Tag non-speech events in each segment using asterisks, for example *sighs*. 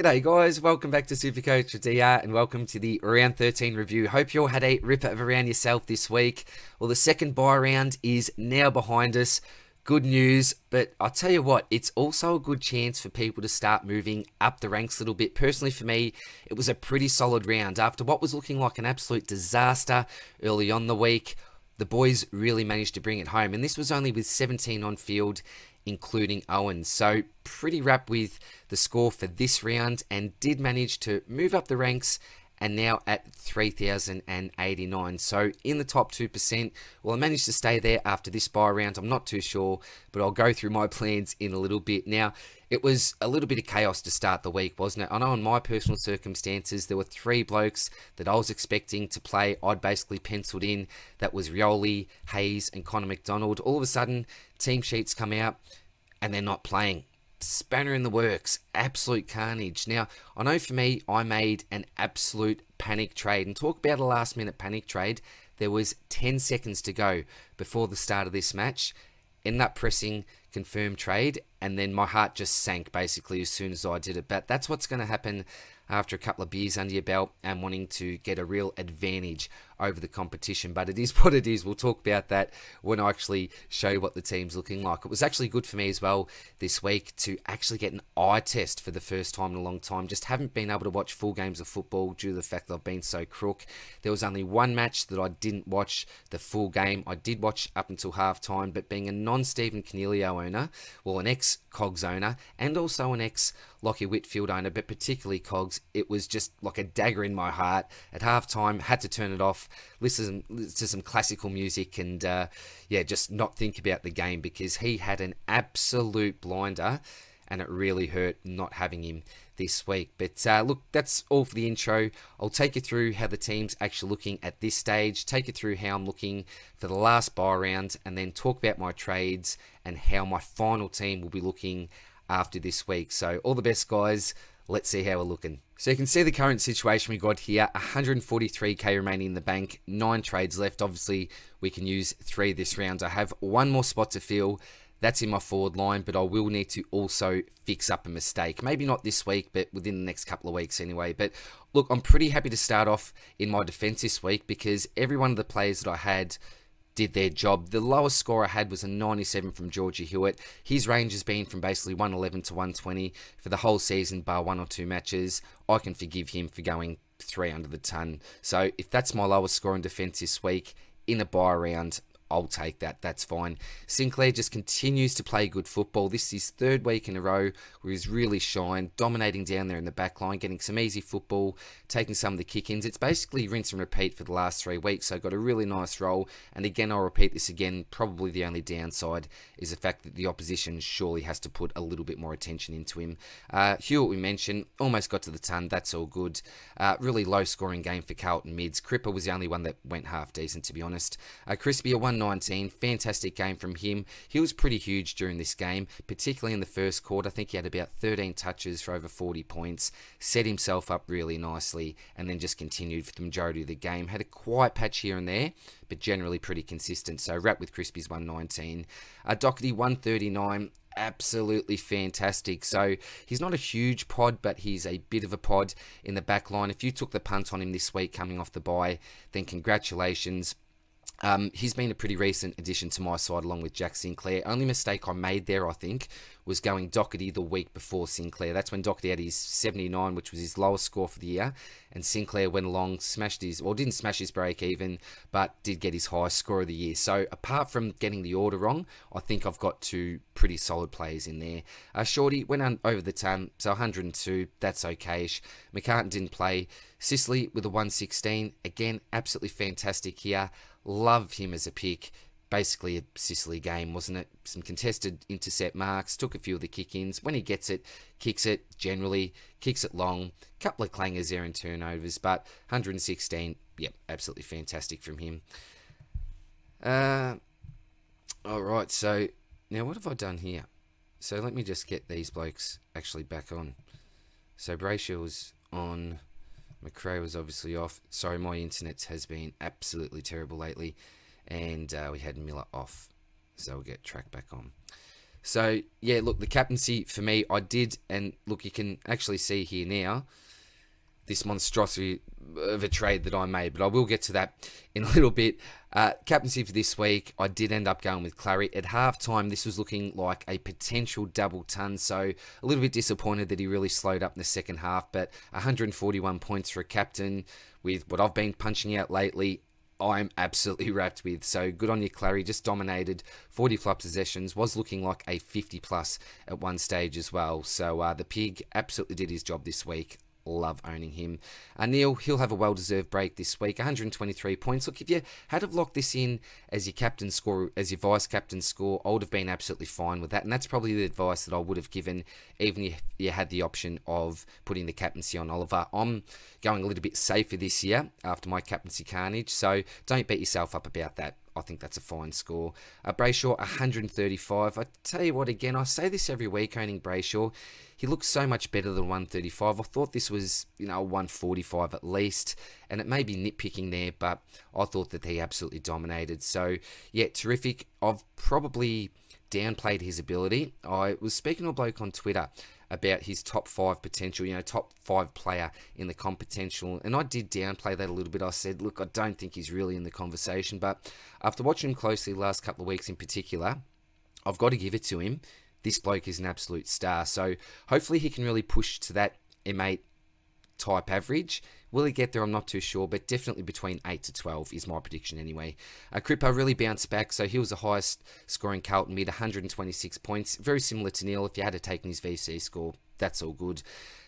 G'day guys, welcome back to Supercoach DR and welcome to the round 13 review. Hope you all had a ripper of a round yourself this week. Well, the second bye round is now behind us. Good news, but I'll tell you what, it's also a good chance for people to start moving up the ranks a little bit. Personally, for me, it was a pretty solid round. After what was looking like an absolute disaster early on the week, the boys really managed to bring it home. And this was only with 17 on field including Owens. So pretty wrapped with the score for this round and did manage to move up the ranks and now at 3,089. So in the top 2%. Well, I managed to stay there after this bye round. I'm not too sure, but I'll go through my plans in a little bit. Now, it was a little bit of chaos to start the week, wasn't it? I know in my personal circumstances, there were three blokes that I was expecting to play. I'd basically penciled in. That was Rioli, Hayes, and Connor McDonald. All of a sudden, team sheets come out and they're not playing spanner in the works, absolute carnage. Now, I know for me, I made an absolute panic trade. And talk about a last minute panic trade. There was 10 seconds to go before the start of this match. End that pressing confirm trade, and then my heart just sank basically as soon as I did it. But that's what's going to happen after a couple of beers under your belt and wanting to get a real advantage over the competition. But it is *laughs* what it is. We'll talk about that when I actually show you what the team's looking like. It was actually good for me as well this week to actually get an eye test for the first time in a long time. Just haven't been able to watch full games of football due to the fact that I've been so crook. There was only one match that I didn't watch the full game. I did watch up until half time, but being a non-Stephen Coniglio owner, well, an ex-Cogs owner, and also an ex-Lachie Whitfield owner, but particularly Cogs, it was just like a dagger in my heart. At half time, had to turn it off listen to some classical music and uh, yeah, just not think about the game because he had an absolute blinder and it really hurt not having him this week. But uh, look, that's all for the intro. I'll take you through how the team's actually looking at this stage, take you through how I'm looking for the last bye round, and then talk about my trades and how my final team will be looking after this week. So all the best, guys. Let's see how we're looking. So you can see the current situation we got here, 143k remaining in the bank, 9 trades left. Obviously, we can use 3 this round. I have one more spot to fill. That's in my forward line, but I will need to also fix up a mistake. Maybe not this week, but within the next couple of weeks anyway. But look, I'm pretty happy to start off in my defense this week because every one of the players that I had did their job. The lowest score I had was a 97 from Georgie Hewett. His range has been from basically 111 to 120 for the whole season, bar one or two matches. I can forgive him for going three under the ton. So if that's my lowest score in defence this week in a bye round, I'll take that. That's fine. Sinclair just continues to play good football. This is his third week in a row where he's really shined, dominating down there in the back line, getting some easy football, taking some of the kick-ins. It's basically rinse and repeat for the last three weeks, so got a really nice role. And again, I'll repeat this again, probably the only downside is the fact that the opposition surely has to put a little bit more attention into him. Uh, Hewett, we mentioned, almost got to the ton. That's all good. Uh, really low-scoring game for Carlton mids. Cripper was the only one that went half decent, to be honest. Uh, Crispy, a 1 19. Fantastic game from him. He was pretty huge during this game, particularly in the first quarter. I think he had about 13 touches for over 40 points. Set himself up really nicely and then just continued for the majority of the game. Had a quiet patch here and there, but generally pretty consistent. So wrap with Crispy's 119. Uh, Docherty 139 absolutely fantastic. So he's not a huge pod, but he's a bit of a pod in the back line. If you took the punt on him this week coming off the bye, then congratulations. Um, he's been a pretty recent addition to my side along with Jack Sinclair. Only mistake I made there, I think, was going Docherty the week before Sinclair. That's when Docherty had his 79, which was his lowest score for the year. And Sinclair went along, smashed his, well, didn't smash his break even, but did get his highest score of the year. So apart from getting the order wrong, I think I've got two pretty solid players in there. Uh, Shorty went on over the ton, so 102, that's okayish. McCartan didn't play. Sicily with a 116, again, absolutely fantastic here. Love him as a pick. Basically a Sicily game, wasn't it? Some contested intercept marks, took a few of the kick-ins. When he gets it, kicks it, generally, kicks it long. Couple of clangers there in turnovers, but 116, yep, absolutely fantastic from him. Uh, Alright, so now what have I done here? So let me just get these blokes actually back on. So Brayshaw's on Macrae was obviously off. Sorry, my internet has been absolutely terrible lately. And uh, we had Miller off. So we'll get Trac back on. So, yeah, look, the captaincy for me, I did, and look, you can actually see here now this monstrosity of a trade that I made, but I will get to that *laughs* in a little bit. Uh, captaincy for this week, I did end up going with Clary. At halftime, this was looking like a potential double ton, so a little bit disappointed that he really slowed up in the second half, but 141 points for a captain with what I've been punching out lately. I'm absolutely *laughs* wrapped with. So good on you, Clary. Just dominated 40 plus possessions. Was looking like a 50 plus at one stage as well. So uh, the pig absolutely did his job this week love owning him. Uh, Neale, he'll have a well-deserved break this week. 123 points. Look, if you had have locked this in as your captain score, as your vice captain score, I would have been absolutely fine with that. And that's probably the advice that I would have given, even if you had the option of putting the captaincy on Oliver. I'm going a little bit safer this year after my captaincy carnage, so don't beat yourself up about that. I think that's a fine score. Uh, Brayshaw, 135. I tell you what, again, I say this every week owning Brayshaw. He looks so much better than 135. I thought this was, you know, 145 at least. And it may be nitpicking there, but I thought that he absolutely dominated. So, yeah, terrific. I've probably downplayed his ability. I was speaking to a bloke on Twitter about his top five potential, you know, top five player in the comp potential. And I did downplay that a little bit. I said, look, I don't think he's really in the conversation. But after watching him closely last couple of weeks in particular, I've got to give it to him. This bloke is an absolute star. So hopefully he can really push to that M8 type average. Will he get there? I'm not too sure, but definitely between 8 to 12 is my prediction anyway. Uh, Cripper really bounced back, so he was the highest scoring Carlton mid, 126 points. Very similar to Neale. If you had to take his VC score, that's all good.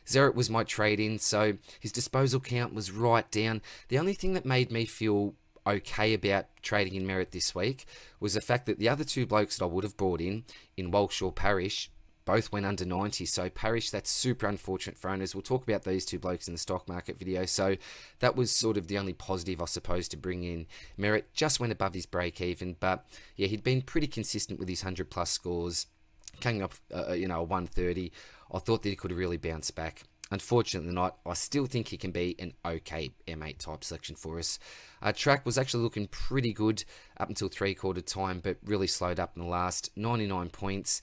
Zeret was my trade in, so his disposal count was right down. The only thing that made me feel okay about trading in Merrett this week was the fact that the other two blokes that I would have brought in, in Walsh or Parish, both went under 90. So Parish, that's super unfortunate for owners. We'll talk about these two blokes in the stock market video. So that was sort of the only positive, I suppose, to bring in. Merrett just went above his break even, but yeah, he'd been pretty consistent with his 100 plus scores, coming up, uh, uh you know, 130. I thought that he could really bounce back. Unfortunately not. I still think he can be an okay M8 type selection for us. Uh, Trac was actually looking pretty good up until three quarter time, but really slowed up in the last 99 points.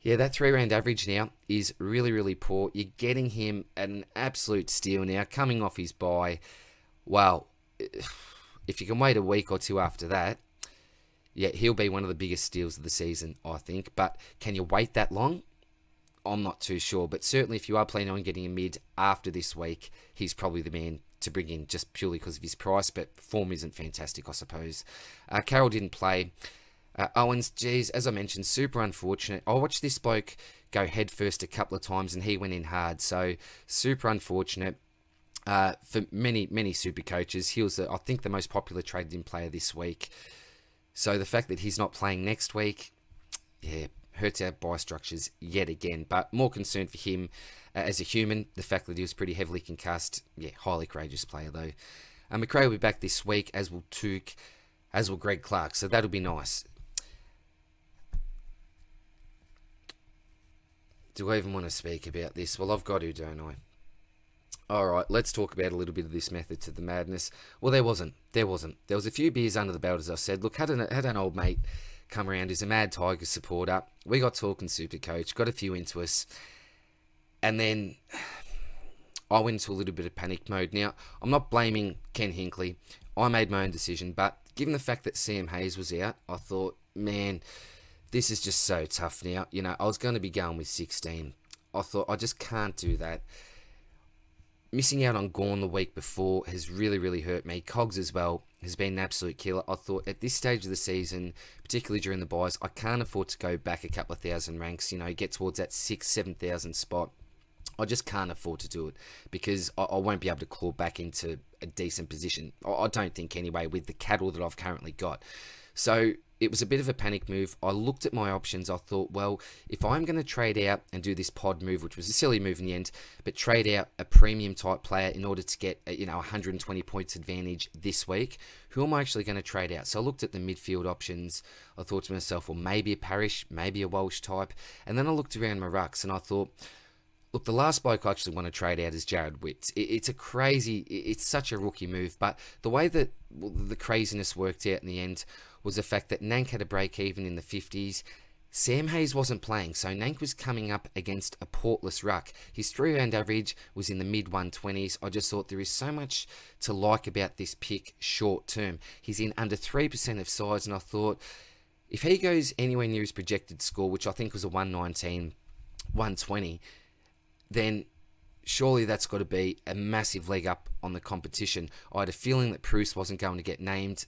Yeah, that three round average now is really, really poor. You're getting him at an absolute steal now, coming off his bye. Well, *sighs* if you can wait a week or two after that, yeah, he'll be one of the biggest steals of the season, I think. But can you wait that long? I'm not too sure. But certainly, if you are planning on getting a mid after this week, he's probably the man to bring in just purely because of his price. But form isn't fantastic, I suppose. Uh, Carroll didn't play. Uh, Owens, geez, as I mentioned, super unfortunate. I watched this bloke go headfirst a couple of times and he went in hard. So super unfortunate. Uh, for many, many super coaches, he was, I think, the most popular traded in player this week. So the fact that he's not playing next week, yeah, hurts our bye structures yet again. But more concerned for him uh, as a human, the fact that he was pretty heavily concussed. Yeah, highly courageous player though. Uh, Macrae will be back this week, as will Touk, as will Greg Clark. So that'll be nice. Do I even want to speak about this? Well, I've got to, don't I? Alright, let's talk about a little bit of this method to the madness. Well, there wasn't. There wasn't. There was a few beers under the belt, as I said. Look, had an, had an old mate come around who's a Mad Tigers supporter. We got talking super coach, got a few into us. And then I went into a little bit of panic mode. Now, I'm not blaming Ken Hinkley. I made my own decision, but given the fact that Sam Hayes was out, I thought, man, this is just so tough now. You know, I was going to be going with 16. I thought, I just can't do that. Missing out on Gawn the week before has really, really hurt me. Cogs as well has been an absolute killer. I thought at this stage of the season, particularly during the buys, I can't afford to go back a couple of thousand ranks, you know, get towards that six, 7,000 spot. I just can't afford to do it because I, I, won't be able to claw back into a decent position. I, I don't think anyway with the cattle that I've currently got. So it was a bit of a panic move. I looked at my options. I thought, well, if I'm going to trade out and do this pod move, which was a silly move in the end, but trade out a premium type player in order to get, you know, 120 points advantage this week, who am I actually going to trade out? So I looked at the midfield options. I thought to myself, well, maybe a Parish, maybe a Walsh type. And then I looked around my rucks and I thought, Look, the last bloke I actually want to trade out is Jared Witts. it's a crazy, it's such a rookie move, but the way that the craziness worked out in the end was the fact that Nank had a break even in the 50s. Sam Hayes wasn't playing, so Nank was coming up against a portless ruck. His three round average was in the mid 120s. I just thought there is so much to like about this pick short term. He's in under 3% of sides, and I thought if he goes anywhere near his projected score, which I think was a 119, 120, then surely that's got to be a massive leg up on the competition. I had a feeling that Preuss wasn't going to get named.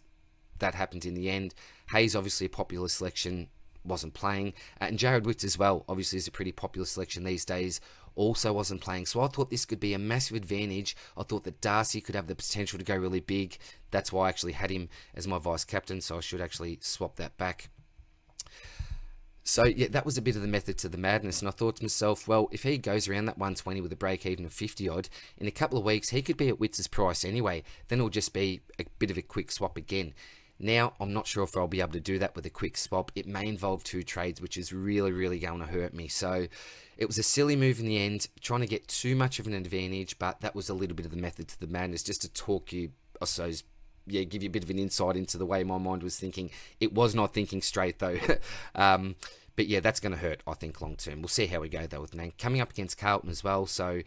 That happened in the end. Hayes, obviously a popular selection, wasn't playing. Uh, and Jared Witts as well, obviously is a pretty popular selection these days, also wasn't playing. So I thought this could be a massive advantage. I thought that Darcy could have the potential to go really big. That's why I actually had him as my vice captain, so I should actually swap that back. So yeah, that was a bit of the method to the madness, and I thought to myself, well, if he goes around that 120 with a break even of 50 odd, in a couple of weeks he could be at Witts' price anyway. Then it'll just be a bit of a quick swap again. Now, I'm not sure if I'll be able to do that with a quick swap. It may involve two trades, which is really, really going to hurt me. So it was a silly move in the end, trying to get too much of an advantage, but that was a little bit of the method to the madness, just to talk you, I suppose, yeah, give you a bit of an insight into the way my mind was thinking. It was not thinking straight though. *laughs* um, but yeah, that's going to hurt, I think, long term. We'll see how we go though with Nank coming up against Carlton as well. So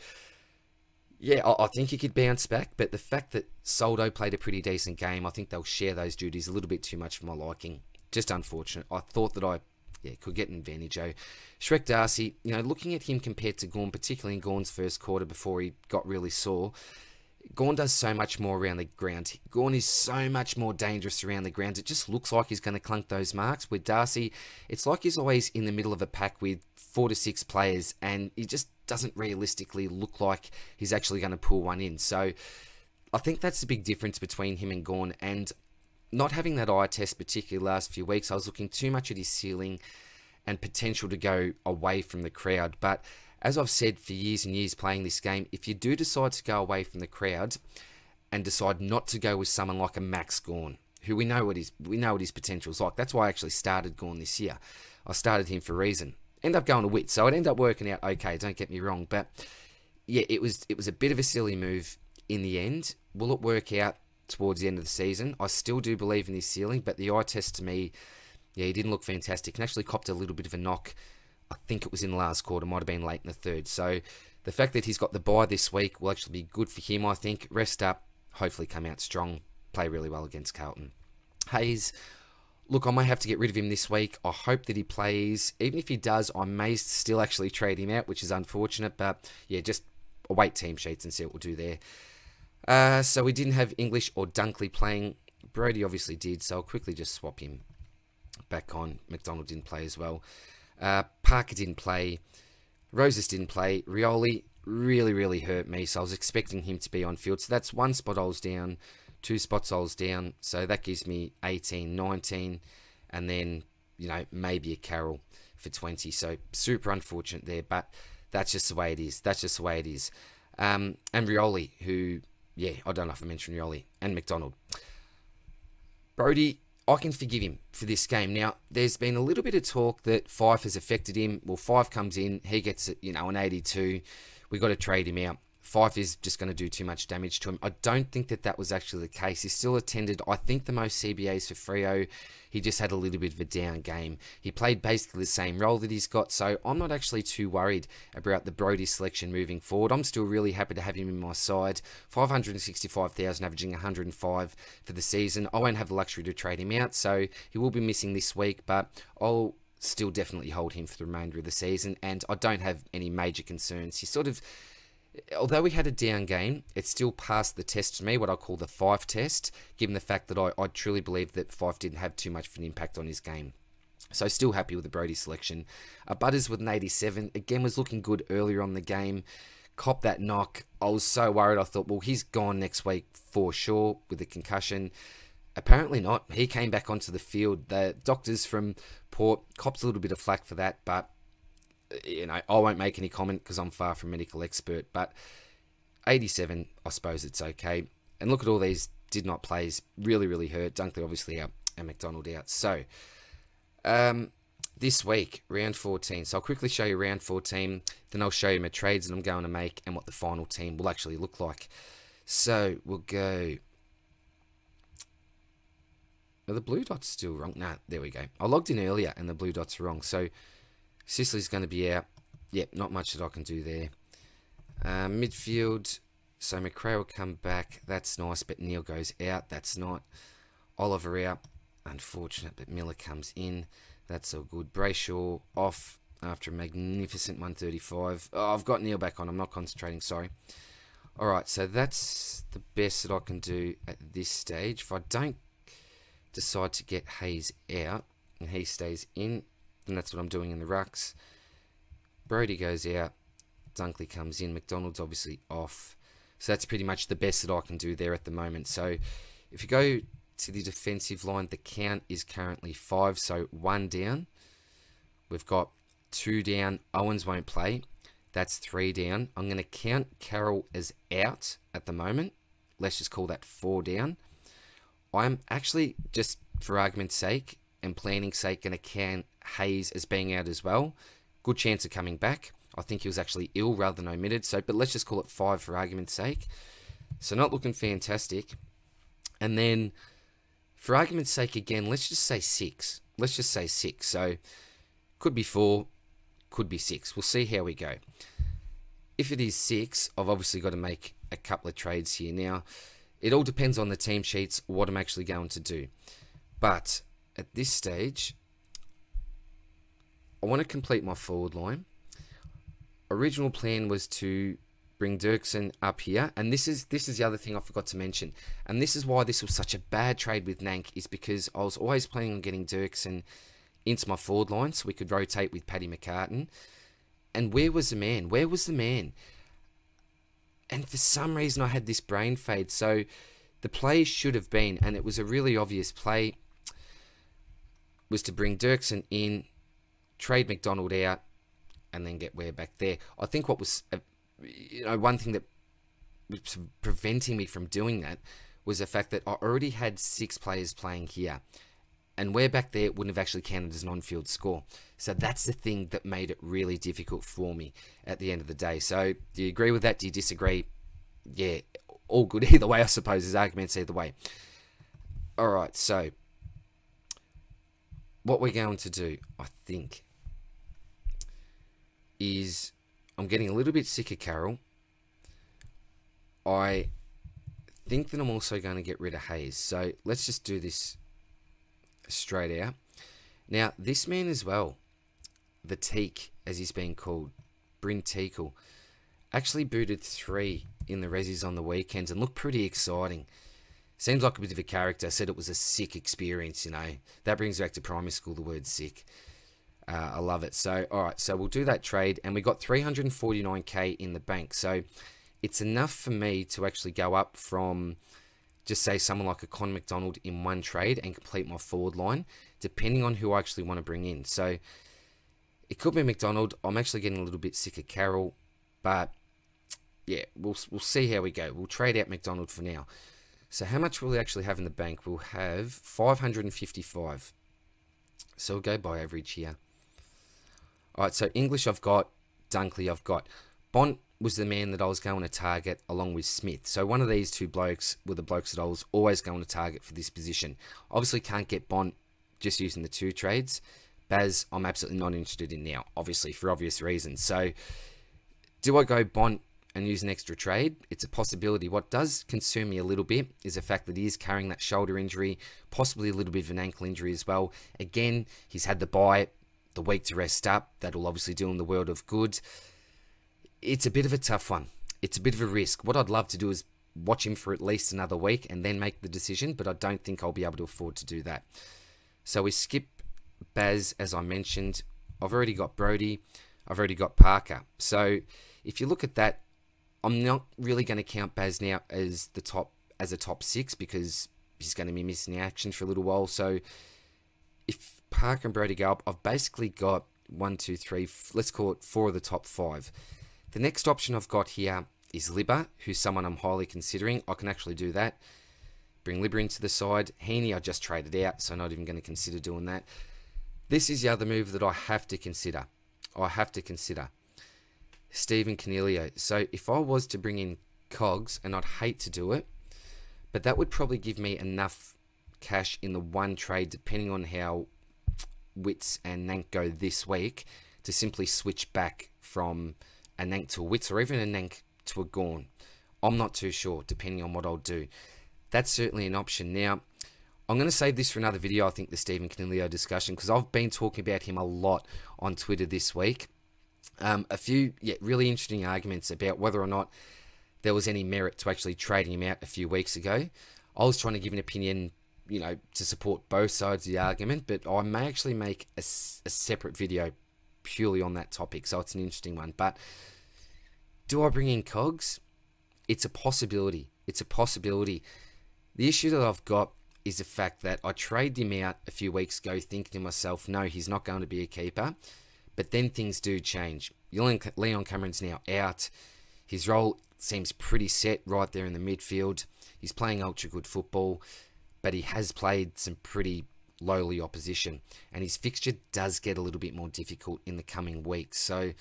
yeah, I, think he could bounce back. But the fact that Soldo played a pretty decent game, I think they'll share those duties a little bit too much for my liking. Just unfortunate. I thought that I yeah, could get an advantage. Oh, Shrek Darcy, you know, looking at him compared to Gawn, particularly in Gawn's first quarter before he got really sore, Gawn does so much more around the ground. Gawn is so much more dangerous around the ground. It just looks like he's going to clunk those marks. With Darcy, it's like he's always in the middle of a pack with four to six players, and he just doesn't realistically look like he's actually going to pull one in. So I think that's the big difference between him and Gawn. And not having that eye test, particularly last few weeks, I was looking too much at his ceiling and potential to go away from the crowd. But as I've said for years and years playing this game, if you do decide to go away from the crowd and decide not to go with someone like a Max Gawn, who we know what his we know what his potential is like. That's why I actually started Gawn this year. I started him for a reason. End up going to Wit, so it ended up working out okay. Don't get me wrong, but yeah, it was it was a bit of a silly move in the end. Will it work out towards the end of the season? I still do believe in his ceiling, but the eye test to me, yeah, he didn't look fantastic and actually copped a little bit of a knock I think it was in the last quarter, might have been late in the third. So the fact that he's got the bye this week will actually be good for him, I think. Rest up, hopefully come out strong, play really well against Carlton. Hayes, look, I might have to get rid of him this week. I hope that he plays. Even if he does, I may still actually trade him out, which is unfortunate. But yeah, just await team sheets and see what we'll do there. Uh, so we didn't have English or Dunkley playing. Brodie obviously did, so I'll quickly just swap him back on. McDonald didn't play as well. Uh, Parker didn't play. Roses didn't play. Rioli really, really hurt me, so I was expecting him to be on field. So that's one spot I was down, two spots I was down. So that gives me 18, 19, and then, you know, maybe a Carroll for 20. So super unfortunate there, but that's just the way it is. That's just the way it is. Um, and Rioli, who, yeah, I don't know if I mentioned Rioli, and McDonald. Brodie, I can forgive him for this game. Now, there's been a little bit of talk that Fyfe has affected him. Well, Fyfe comes in, he gets, you know, an 82. we got to trade him out. Fyfe is just going to do too much damage to him. I don't think that that was actually the case. He still attended, I think, the most CBAs for Freo. He just had a little bit of a down game. He played basically the same role that he's got, so I'm not actually too worried about the Brodie selection moving forward. I'm still really happy to have him in my side. 565,000, averaging 105 for the season. I won't have the luxury to trade him out, so he will be missing this week, but I'll still definitely hold him for the remainder of the season, and I don't have any major concerns. He sort of although we had a down game, it still passed the test to me, what I call the five test, given the fact that I, I truly believe that Fyfe didn't have too much of an impact on his game. So still happy with the Brodie selection. Uh, Butters with an 87, again was looking good earlier on the game. Cop that knock. I was so worried. I thought, well, he's gone next week for sure with a concussion. Apparently not. He came back onto the field. The doctors from Port copped a little bit of flack for that, but you know, I won't make any comment because I'm far from medical expert, but 87, I suppose it's okay. And look at all these did not plays, really, really hurt. Dunkley obviously out and McDonald out. So, um, this week, round 14. So I'll quickly show you round 14, then I'll show you my trades that I'm going to make and what the final team will actually look like. So we'll go. are the blue dots still wrong? Nah, there we go. I logged in earlier and the blue dots are wrong. So Sicily's going to be out. Yep, not much that I can do there. Uh, midfield, so Macrae will come back. That's nice, but Neale goes out. That's not. Oliver out. Unfortunate, but Miller comes in. That's all good. Brayshaw off after a magnificent 135. Oh, I've got Neale back on. I'm not concentrating, sorry. Alright, so that's the best that I can do at this stage. If I don't decide to get Hayes out and he stays in, then that's what I'm doing in the rucks. Brodie goes out. Dunkley comes in. McDonald's obviously off. So that's pretty much the best that I can do there at the moment. So if you go to the defensive line, the count is currently five. So one down. We've got two down. Owens won't play. That's three down. I'm going to count Carroll as out at the moment. Let's just call that four down. I'm actually, just for argument's sake and planning sake, going to count Hayes as being out as well. Good chance of coming back. I think he was actually ill rather than omitted. So, but let's just call it five for argument's sake. So not looking fantastic. And then, for argument's sake again, let's just say six. Let's just say six. So, could be four, could be six. We'll see how we go. If it is six, I've obviously got to make a couple of trades here. Now, it all depends on the team sheets, what I'm actually going to do. But at this stage, I want to complete my forward line original plan was to bring Dirksen up here, and this is this is the other thing I forgot to mention, and this is why this was such a bad trade with Nank is because I was always planning on getting Dirksen into my forward line so we could rotate with Paddy McCartan. And where was the man? Where was the man? And for some reason I had this brain fade. So the play should have been, and it was a really obvious play, was to bring Dirksen in, trade McDonald out, and then get Ward back there. I think what was, uh, you know, one thing that was preventing me from doing that was the fact that I already had six players playing here. And Ward back there wouldn't have actually counted as an on-field score. So that's the thing that made it really difficult for me at the end of the day. So do you agree with that? Do you disagree? Yeah, all good *laughs* either way, I suppose. There's arguments either way. All right, so what we're going to do, I think, is I'm getting a little bit sick of Carroll. I think that I'm also going to get rid of Hayes. So let's just do this straight out. Now, this man as well, the Teak, as he's been called, Brynn Teakle, actually booted three in the resis on the weekends and looked pretty exciting. Seems like a bit of a character. Said it was a sick experience, you know. That brings back to primary school the word sick. Uh, I love it. So, all right, so we'll do that trade, and we got 349k in the bank. So, it's enough for me to actually go up from, just say, someone like a Con McDonald in one trade and complete my forward line, depending on who I actually want to bring in. So, it could be McDonald. I'm actually getting a little bit sick of Carroll, but yeah, we'll we'll see how we go. We'll trade out McDonald for now. So, how much will we actually have in the bank? We'll have 555. So, we'll go by average here. All right, so English I've got, Dunkley I've got. Bont was the man that I was going to target along with Smith. So one of these two blokes were the blokes that I was always going to target for this position. Obviously can't get Bont just using the two trades. Baz, I'm absolutely not interested in now, obviously, for obvious reasons. So do I go Bont and use an extra trade? It's a possibility. What does concern me a little bit is the fact that he is carrying that shoulder injury, possibly a little bit of an ankle injury as well. Again, he's had the bye the week to rest up. That'll obviously do him the world of good. It's a bit of a tough one. It's a bit of a risk. What I'd love to do is watch him for at least another week and then make the decision, but I don't think I'll be able to afford to do that. So we skip Baz, as I mentioned. I've already got Brodie. I've already got Parker. So if you look at that, I'm not really going to count Baz now as the top as a top six because he's going to be missing the action for a little while. So if Park and Brodie go up, I've basically got one, two, three, let's call it four of the top five. The next option I've got here is Libba, who's someone I'm highly considering. I can actually do that. Bring Libba into the side. Heaney I just traded out, so not even going to consider doing that. This is the other move that I have to consider. I have to consider. Stephen Coniglio. So if I was to bring in Cogs, and I'd hate to do it, but that would probably give me enough cash in the one trade, depending on how Witts and Nank go this week, to simply switch back from a Nank to a Witts or even a Nank to a Gawn. I'm not too sure, depending on what I'll do. That's certainly an option. Now, I'm going to save this for another video, I think, the Stephen Coniglio discussion, because I've been talking about him a lot on Twitter this week. Um, a few yeah, really interesting arguments about whether or not there was any merit to actually trading him out a few weeks ago. I was trying to give an opinion, you know, to support both sides of the argument, but I may actually make a, a separate video purely on that topic, so it's an interesting one. But do I bring in Cogs? It's a possibility. It's a possibility. The issue that I've got is the fact that I traded him out a few weeks ago thinking to myself, no, he's not going to be a keeper. But then things do change. Leon Cameron's now out. His role seems pretty set right there in the midfield. He's playing ultra good football, but he has played some pretty lowly opposition. And his fixture does get a little bit more difficult in the coming weeks. So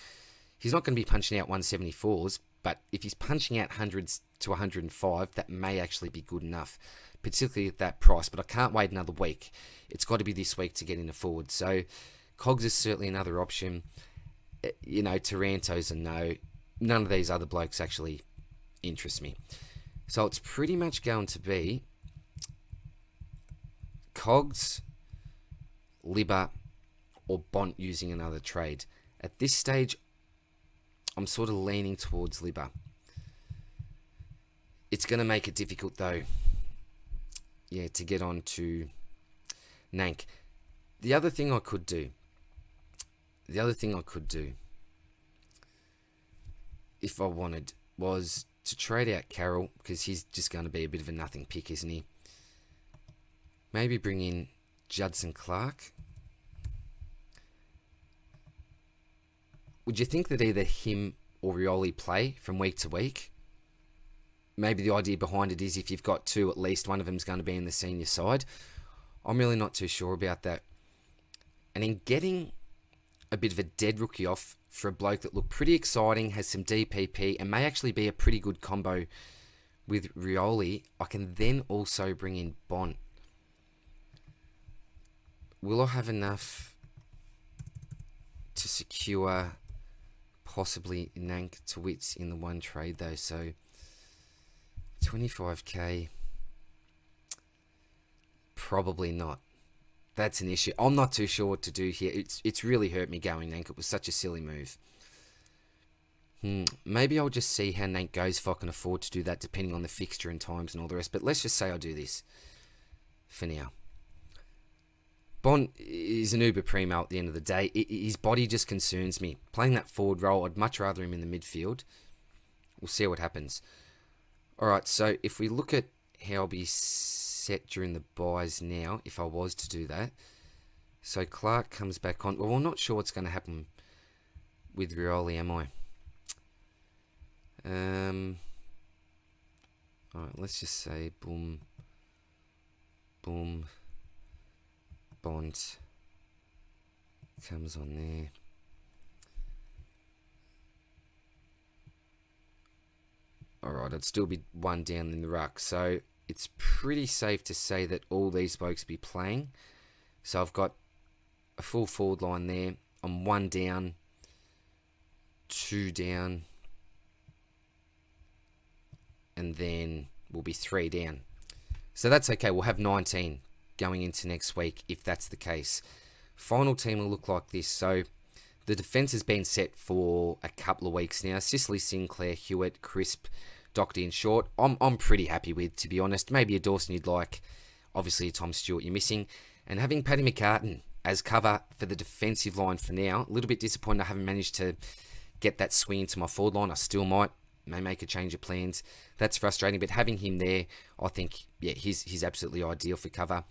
he's not going to be punching out 174s, but if he's punching out hundreds to 105, that may actually be good enough, particularly at that price. But I can't wait another week. It's got to be this week to get in a forward. So Cogs is certainly another option. Eh, you know, Taranto's a no. None of these other blokes actually interest me. So it's pretty much going to be Cogs, Libba, or Bont using another trade. At this stage, I'm sort of leaning towards Libba. It's going to make it difficult, though, yeah, to get on to Nank. The other thing I could do, the other thing I could do, if I wanted, was to trade out Carroll, because he's just going to be a bit of a nothing pick, isn't he? Maybe bring in Judson Clark. Would you think that either him or Rioli play from week to week? Maybe the idea behind it is if you've got two, at least one of them's going to be in the senior side. I'm really not too sure about that. And in getting a bit of a dead rookie off for a bloke that looked pretty exciting, has some DPP, and may actually be a pretty good combo with Rioli, I can then also bring in Bont. Will I have enough to secure possibly Nank to Witts in the one trade though? So 25k, probably not that's an issue. I'm not too sure what to do here. It's it's really hurt me going Nank. It was such a silly move. Hmm. Maybe I'll just see how Nank goes if I can afford to do that, depending on the fixture and times and all the rest. But let's just say I do this for now. Bont is an uber primo at the end of the day. his body just concerns me. Playing that forward role, I'd much rather him in the midfield. We'll see what happens. Alright, so if we look at how I'll be set during the byes now, if I was to do that. So Clark comes back on. Well, I'm not sure what's going to happen with Rioli, am I? Um, Alright, let's just say boom, boom, Bont comes on there. Alright, I'd still be one down in the ruck. So it's pretty safe to say that all these blokes be playing. So I've got a full forward line there. I'm one down, two down, and then we'll be three down. So that's okay. We'll have 19 going into next week if that's the case. Final team will look like this. So the defence has been set for a couple of weeks now. Sicily, Sinclair, Hewett, Crisp, Docherty in short, I'm, I'm pretty happy with, to be honest. Maybe a Dawson you'd like. Obviously, a Tom Stewart you're missing. And having Paddy McCartan as cover for the defensive line for now. A little bit disappointed I haven't managed to get that swing into my forward line. I still might. May make a change of plans. That's frustrating, but having him there, I think, yeah, he's, he's absolutely ideal for cover.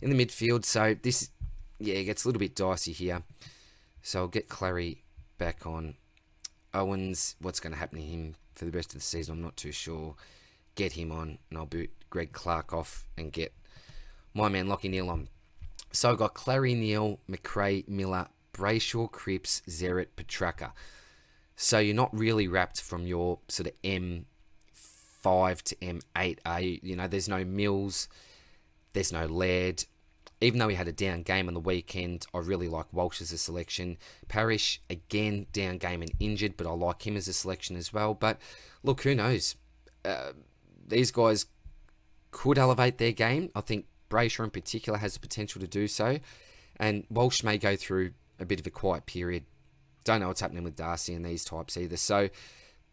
In the midfield, so this, yeah, it gets a little bit dicey here. So I'll get Clary back on. Owens, what's going to happen to him? For the rest of the season. I'm not too sure. Get him on, and I'll boot Greg Clark off and get my man Lachie Neale on. So I've got Clary Neale, Macrae, Miller, Brayshaw, Cripps, Zeret, Petracca. So you're not really wrapped from your sort of M5 to M8, are you? You know, there's no Mills, There's no Laird. Even though he had a down game on the weekend, I really like Walsh as a selection. Parish, again, down game and injured, but I like him as a selection as well. But look, who knows? Uh, these guys could elevate their game. I think Brayshaw in particular has the potential to do so. And Walsh may go through a bit of a quiet period. Don't know what's happening with Darcy and these types either. So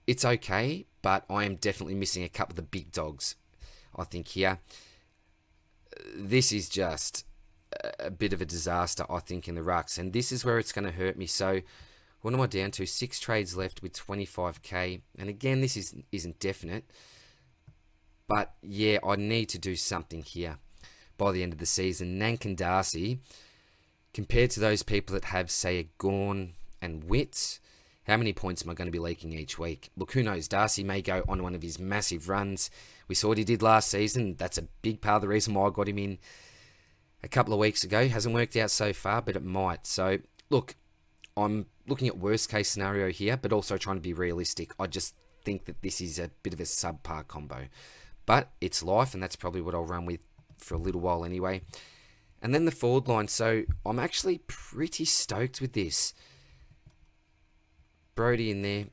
it's okay, but I am definitely missing a couple of the big dogs, I think, here. This is just a bit of a disaster, I think, in the rucks. And this is where it's going to hurt me. So what am I down to? Six trades left with 25k. And again, this is, isn't definite. But yeah, I need to do something here by the end of the season. Nank and Darcy, compared to those people that have, say, a Gawn and Witts, how many points am I going to be leaking each week? Look, who knows? Darcy may go on one of his massive runs. We saw what he did last season. That's a big part of the reason why I got him in a couple of weeks ago. Hasn't worked out so far, but it might. So, look, I'm looking at worst case scenario here, but also trying to be realistic. I just think that this is a bit of a subpar combo. But it's life, and that's probably what I'll run with for a little while anyway. And then the forward line. So I'm actually pretty stoked with this. Brodie in there.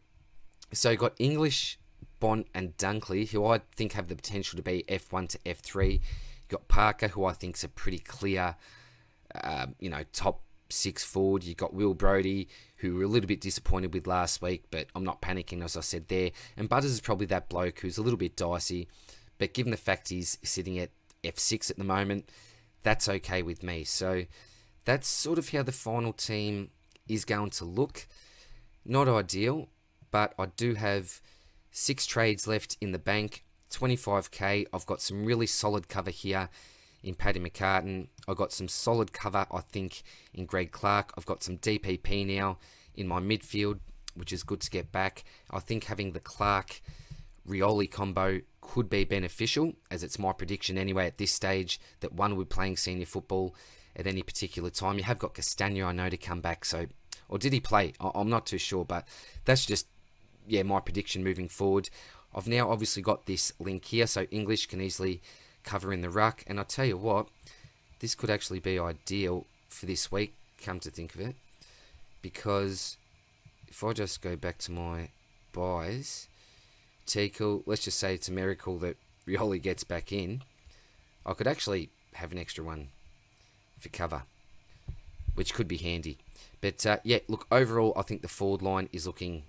So got English, Bont, and Dunkley, who I think have the potential to be F1 to F3. You got Parker, who I think is a pretty clear, uh, you know, top six forward. You've got Will Brodie, who were a little bit disappointed with last week, but I'm not panicking, as I said there. And Butters is probably that bloke who's a little bit dicey. But given the fact he's sitting at F6 at the moment, that's okay with me. So that's sort of how the final team is going to look. Not ideal, but I do have six trades left in the bank, 25k. I've got some really solid cover here in Paddy McCartan. I've got some solid cover, I think, in Greg Clark. I've got some DPP now in my midfield, which is good to get back. I think having the Clark Rioli combo could be beneficial, as it's my prediction anyway at this stage that one will be playing senior football at any particular time. You have got Castagna, I know, to come back, so or did he play? I'm not too sure, but that's just yeah my prediction moving forward. I've now obviously got this link here, so English can easily cover in the ruck, and I tell you what, this could actually be ideal for this week. Come to think of it, because if I just go back to my buys Tickle, let's just say it's a miracle that Rioli gets back in, I could actually have an extra one for cover, which could be handy. But uh, yeah, look, overall, I think the forward line is looking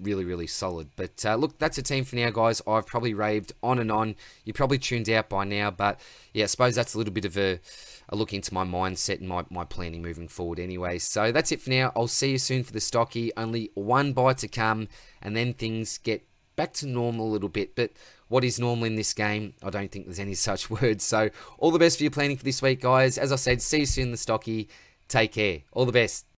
really, really solid. But uh, look, that's a team for now, guys. I've probably raved on and on. You're probably tuned out by now, but yeah, I suppose that's a little bit of a, a look into my mindset and my, my planning moving forward anyway. So that's it for now. I'll see you soon for the stocky. Only one bye to come, and then things get back to normal a little bit. But what is normal in this game? I don't think there's any *laughs* such words. So all the best for your planning for this week, guys. As I said, see you soon the stocky. Take care. All the best.